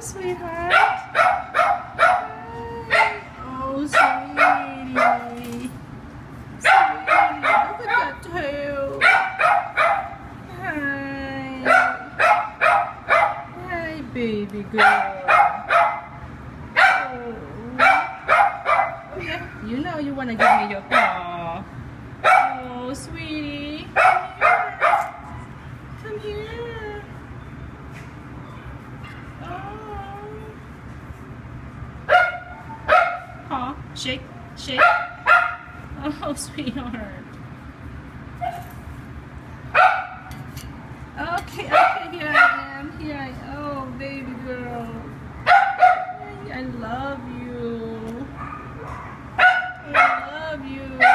sweetheart. Oh, sweetie. Sweetie, look at that tail. Hi. Hi, baby girl. Oh. Oh. You know you want to give me your paw. Oh, sweetie. Come here. Come here. Oh. Shake, shake. Oh, sweetheart. Okay, okay, here I am. Here I am. Oh, baby girl. I love you. I love you.